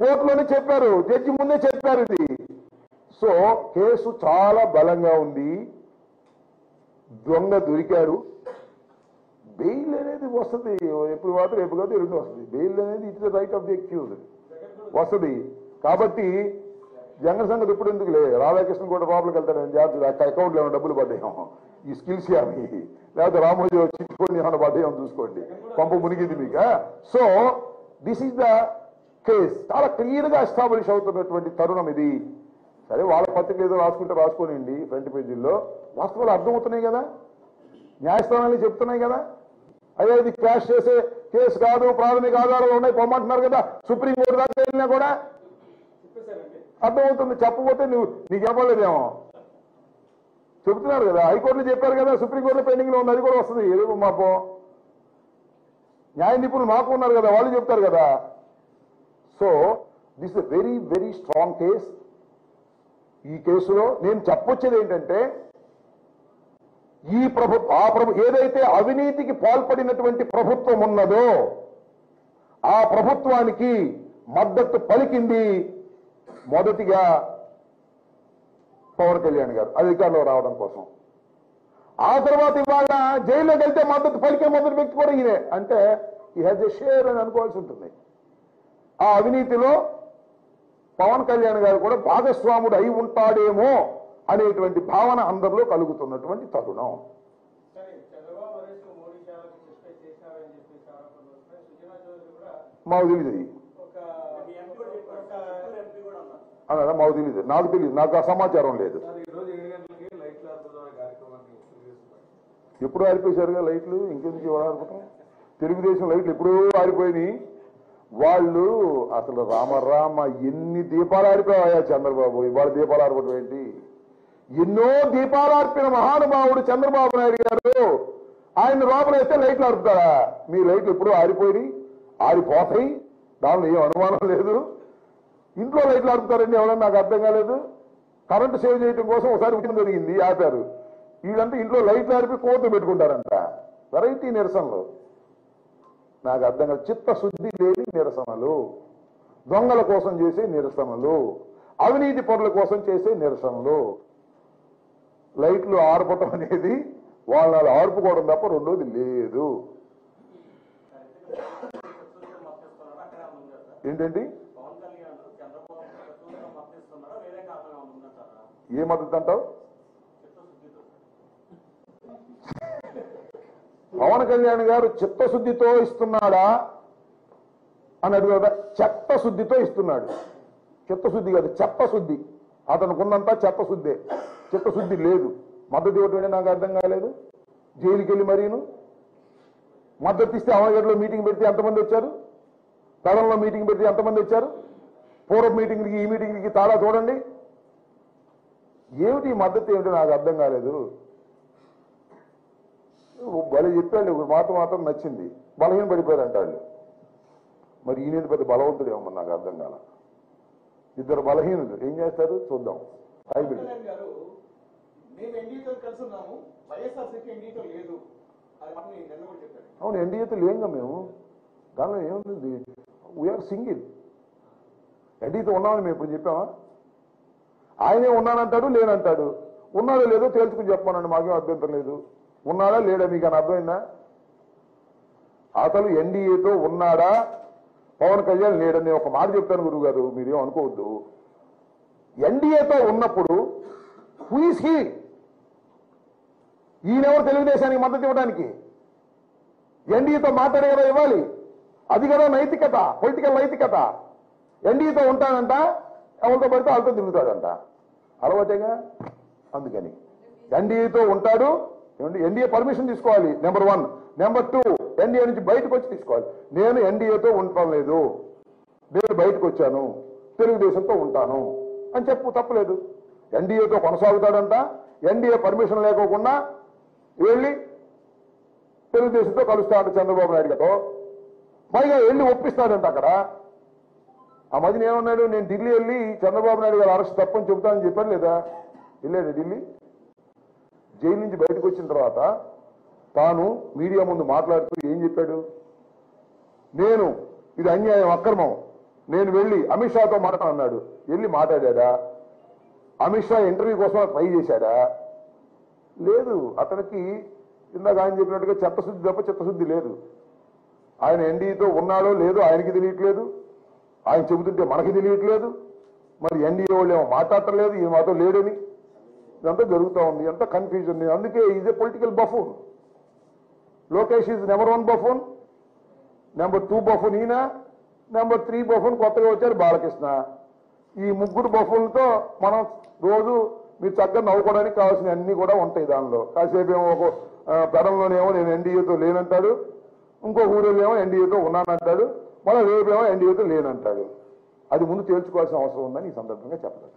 కోర్టులోనే చెప్పారు జడ్జి ముందే చెప్పారు ఇది. సో కేసు చాలా బలంగా ఉంది. దొంగ దొరికారు. బెయిల్ అనేది వస్తుంది ఎప్పుడు మాత్రం రేపు కాదు రెండు వస్తుంది బెయిల్ అనేది it the right of the accuse వస్తుంది కాబట్టి జంగ సంగతి ఇప్పుడు ఎందుకులే రాధాకృష్ణ కూడా లోపలికి వెళ్తాడు జాగ్రత్త అకౌంట్లో ఏమైనా డబ్బులు పడ్డాయో? ఈ స్కిల్స్ అవి. లేకపోతే రామోజీ చిట్టుకొని ఏమైనా పడ్డాయో చూసుకోండి. పంప మునిగింది మీకు so this is the case. చాలా క్లియర్గా ఎస్టాబ్లిష్ అవుతున్నటువంటి తరుణం ఇది. సరే వాళ్ళ పత్రిక ఏదో రాసుకుంటే రాసుకోనండి ఫ్రంట్ పేజీల్లో. వాస్తవాలు అర్థమవుతున్నాయి కదా? న్యాయస్థానాలు చెప్తున్నాయి కదా? అదే ఇది క్యాష్ చేసే కేసు కాదు ప్రాథమిక ఆధారాలు ఉన్నాయి పొమ్మంటున్నారు కదా సుప్రీంకోర్టు దాకా వెళ్ళినా కూడా. అర్థమవుతుంది చెప్పకపోతే నువ్వు నీకు చెప్పలేదేమో. చెబుతున్నారు కదా హైకోర్టులో చెప్పారు కదా సుప్రీంకోర్టులో పెండింగ్లో ఉంది అది కూడా వస్తుంది. ఏదో మాపో న్యాయ నిపుణులు మాకు ఉన్నారు కదా వాళ్ళు చెప్తారు కదా. So this a very very strong case ఈ కేసులో నేను చెప్పొచ్చేది ఏంటంటే ఈ ప్రభుత్వం ఆ ప్రభు ఏదైతే అవినీతికి పాల్పడినటువంటి ప్రభుత్వం ఉన్నదో ఆ ప్రభుత్వానికి మద్దతు పలికింది మొదటిగా పవన్ కళ్యాణ్ గారు అధికారంలో రావడం కోసం. ఆ తర్వాత ఇవాళ జైల్లోకి వెళ్తే మద్దతు పలికే మొదటి వ్యక్తి కూడా ఈయనే. అంటే ఈ హ్యాజ్ ఎ షేర్ అని అనుకోవాల్సి ఉంటుంది. ఆ అవినీతిలో పవన్ కళ్యాణ్ గారు కూడా భాగస్వాముడు అయి ఉంటాడేమో అనేటువంటి భావన అందరిలో కలుగుతున్నటువంటి తరుణం. మాకు తెలియదు అన్నారా. మాకు తెలియదు నాకు తెలియదు నాకు ఆ సమాచారం లేదు. సార్ ఈ రోజు ఏడు గంటలకి లైట్లు ఆడుతున్న కార్యక్రమాన్ని తెలుగుదేశం ఎప్పుడు ఆరిపోయారుగా లైట్లు? ఇంకెందుకు ఇవాళ ఆరిపోతాం తెలుగుదేశం లైట్లు ఎప్పుడూ ఆరిపోయినాయి. వాళ్ళు అసలు రామ రామ ఎన్ని దీపాలు ఆరిపోయాయా చంద్రబాబు? ఇవాళ దీపాలు ఆరిపోవడం ఏంటి? ఎన్నో దీపాలు ఆర్పిన మహానుభావుడు చంద్రబాబు నాయుడు గారు. ఆయన లోపల వేస్తే లైట్లు ఆరుపుతారా? మీ లైట్లు ఎప్పుడూ ఆరిపోయి ఆరిపోతాయి. దానిలో ఏం అనుమానం లేదు. ఇంట్లో లైట్లు ఆడుతారండి ఎవరన్నా? నాకు అర్థం కాలేదు. కరెంటు సేవ్ చేయడం కోసం ఒకసారి ఉద్యమం జరిగింది ఆపారు. వీళ్ళంతా ఇంట్లో లైట్లు ఆడిపి కోత పెట్టుకుంటారంట. వెరైటీ నిరసనలు. నాకు అర్థం కాదు. చిత్తశుద్ధి లేని నిరసనలు. దొంగల కోసం చేసే నిరసనలు. అవినీతి పనుల కోసం చేసే నిరసనలు. లైట్లు ఆర్పటం అనేది వాళ్ళ ఆర్పుకోవడం తప్ప రెండోది లేదు. ఏంటండి? ఏ మద్దతు అంటావు చిత్తశుద్ధితో పవన్ కళ్యాణ్ గారు చిత్తశుద్ధితో ఇస్తున్నాడా అని అడుగుదా చెత్తశుద్ధితో ఇస్తున్నాడు. చిత్తశుద్ధి కాదు చెత్తశుద్ధి. అతనికి ఉన్నంత చెత్తశుద్ధే. చిత్తశుద్ధి లేదు. మద్దతు ఇవ్వటం నాకు అర్థం కాలేదు. జైలుకి వెళ్ళి మరీను. మద్దతు ఇస్తే అవగడ్లో మీటింగ్ పెడితే ఎంతమంది వచ్చారు? తడంలో మీటింగ్ పెడితే ఎంతమంది వచ్చారు? పూర్వ మీటింగ్కి ఈ మీటింగ్కి తాడా చూడండి ఏమిటి మద్దతు ఏమిటి నాకు అర్థం కాలేదు. భలే చెప్పాడు మాట మాత్రం నచ్చింది. బలహీన పడిపోయారు అంటాడు మరి ఈయన పెద్ద బలవంతుడు ఏమో నాకు అర్థం కాల. ఇద్దరు బలహీనులు. ఏం చేస్తారు? చూద్దాం. హైబ్రిడ్ అవును ఎన్డీఏతో లేంగా మేము? దానిలో ఏముంది? వీఆర్ సింగిల్ ఎన్డీతో ఉన్నామని మేము ఇప్పుడు చెప్పామా? ఆయనే ఉన్నానంటాడు లేనంటాడు. ఉన్నాడో లేదో తేల్చుకుని చెప్పమనండి మాకేం అభ్యంతరం లేదు. ఉన్నాడా? లేడా? మీకు అని అర్థమైందా? అతను ఎన్డీఏతో ఉన్నాడా? పవన్ కళ్యాణ్ లేడని ఒక మాట చెప్తాను గురువు గారు మీరేం అనుకోవద్దు. ఎన్డీఏతో ఉన్నప్పుడు హూఇస్ హీ ఈయనెవరు తెలుగుదేశానికి మద్దతు ఇవ్వడానికి? ఎన్డీఏతో మాట్లాడే కదా ఇవ్వాలి. అది కదా నైతికత పొలిటికల్ నైతికత. ఎన్డీఏతో ఉంటానంట ఎవరితో పడితే వాళ్ళతో తిరుగుతాడంట. అలవాటేగా? అందుకని. ఎన్డీఏతో ఉంటాడు ఏమండి? ఎన్డీఏ పర్మిషన్ తీసుకోవాలి number one number two NDA నుంచి బయటకు వచ్చి తీసుకోవాలి. నేను ఎన్డీఏతో ఉండటం లేదు. నేను బయటకు వచ్చాను. తెలుగుదేశంతో ఉంటాను. అని చెప్పు తప్పలేదు. ఎన్డీఏతో కొనసాగుతాడంట. ఎన్డీఏ పర్మిషన్ లేకోకుండా వెళ్ళి తెలుగుదేశంతో కలుస్తాడు చంద్రబాబు నాయుడు గారితో. పైగా వెళ్ళి ఒప్పిస్తాడంట అక్కడ. ఆ మధ్యన ఏమన్నాడు? నేను ఢిల్లీ వెళ్ళి చంద్రబాబు నాయుడు గారు అరెస్ట్ తప్పని చెబుతానని చెప్పాను లేదా? వెళ్ళాడు ఢిల్లీ. జైలు నుంచి బయటకు వచ్చిన తర్వాత తాను మీడియా ముందు మాట్లాడుతూ ఏం చెప్పాడు? నేను ఇది అన్యాయం అక్రమం. నేను వెళ్ళి అమిత్ షాతో మాట్లాడన్నాడు వెళ్ళి మాట్లాడా అమిత్ షా ఇంటర్వ్యూ కోసం ట్రై చేశాడా? లేదు అతనికి ఇందాక ఆయన చెప్పినట్టుగా చిత్తశుద్ధి తప్ప చిత్తశుద్ధి లేదు. ఆయన ఎన్డీఏతో ఉన్నాడో లేదో ఆయనకి తెలియట్లేదు. ఆయన చెబుతుంటే మనకి తెలియట్లేదు. మరి ఎన్డీఏ వాళ్ళు ఏమో మాట్లాడటం లేదు ఈ మాతో లేడని. ఇదంతా జరుగుతూ ఉంది. ఎంత కన్ఫ్యూజన్ అందుకే is a political buffoon Lokesh is number one buffoon number two buffoon ఈయన. నెంబర్ త్రీ బఫూన్ కొత్తగా వచ్చారు బాలకృష్ణ. ఈ ముగ్గురు బఫూన్లతో మనం రోజు మీరు చక్కగా నవ్వుకోవడానికి కావాల్సిన అన్నీ కూడా ఉంటాయి దానిలో. కాసేపు ఏమో ఒక పెడంలోనేమో నేను ఎన్డీఏతో లేనంటాడు. ఇంకో ఊరిలో ఏమో ఎన్డీఏతో ఉన్నానంటాడు. మళ్ళీ రేపేమో ఎన్డీఏతో లేనంటాడు. అది ముందు తేల్చుకోవాల్సిన అవసరం ఉందని ఈ సందర్భంగా చెప్పలేదు